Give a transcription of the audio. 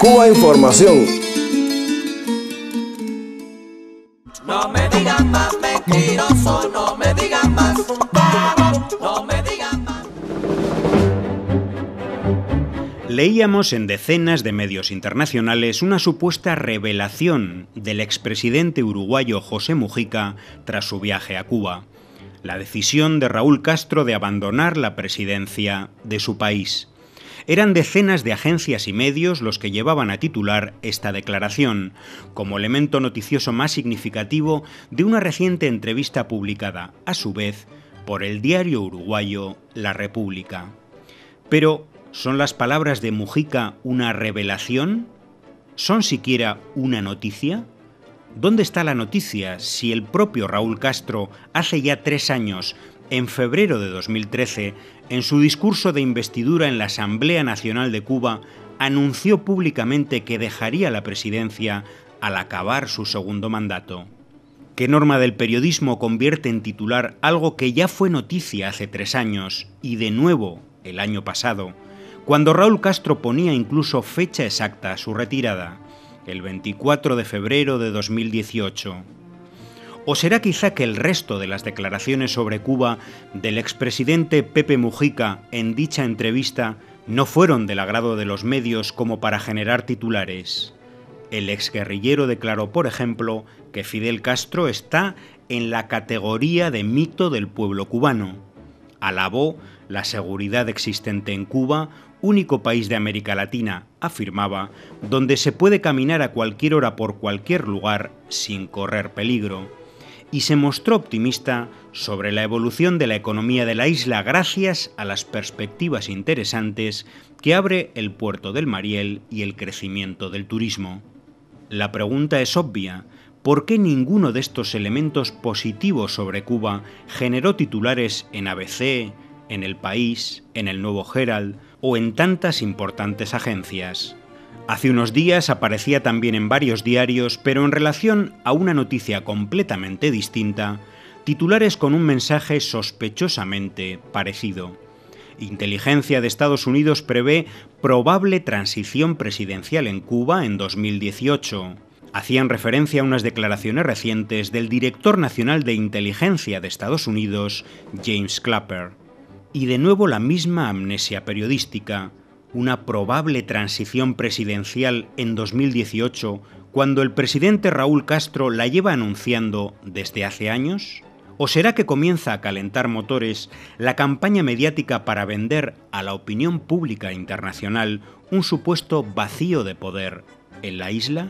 Cuba Información. No me digan más mentiroso, no me digan más. No me digan más. Leíamos en decenas de medios internacionales una supuesta revelación del expresidente uruguayo José Mujica tras su viaje a Cuba. La decisión de Raúl Castro de abandonar la presidencia de su país. Eran decenas de agencias y medios los que llevaban a titular esta declaración, como elemento noticioso más significativo de una reciente entrevista publicada, a su vez, por el diario uruguayo La República. Pero, ¿son las palabras de Mujica una revelación? ¿Son siquiera una noticia? ¿Dónde está la noticia si el propio Raúl Castro hace ya tres años, en febrero de 2013, en su discurso de investidura en la Asamblea Nacional de Cuba, anunció públicamente que dejaría la presidencia al acabar su segundo mandato. ¿Qué norma del periodismo convierte en titular algo que ya fue noticia hace tres años y de nuevo el año pasado, cuando Raúl Castro ponía incluso fecha exacta a su retirada, el 24 de febrero de 2018? ¿O será quizá que el resto de las declaraciones sobre Cuba del expresidente Pepe Mujica en dicha entrevista no fueron del agrado de los medios como para generar titulares? El exguerrillero declaró, por ejemplo, que Fidel Castro está en la categoría de mito del pueblo cubano. Alabó la seguridad existente en Cuba, único país de América Latina, afirmaba, donde se puede caminar a cualquier hora por cualquier lugar sin correr peligro y se mostró optimista sobre la evolución de la economía de la isla gracias a las perspectivas interesantes que abre el puerto del Mariel y el crecimiento del turismo. La pregunta es obvia, ¿por qué ninguno de estos elementos positivos sobre Cuba generó titulares en ABC, en El País, en el Nuevo Herald o en tantas importantes agencias? Hace unos días aparecía también en varios diarios, pero en relación a una noticia completamente distinta, titulares con un mensaje sospechosamente parecido. Inteligencia de Estados Unidos prevé probable transición presidencial en Cuba en 2018. Hacían referencia a unas declaraciones recientes del director nacional de inteligencia de Estados Unidos, James Clapper. Y de nuevo la misma amnesia periodística una probable transición presidencial en 2018 cuando el presidente Raúl Castro la lleva anunciando desde hace años? ¿O será que comienza a calentar motores la campaña mediática para vender a la opinión pública internacional un supuesto vacío de poder en la isla?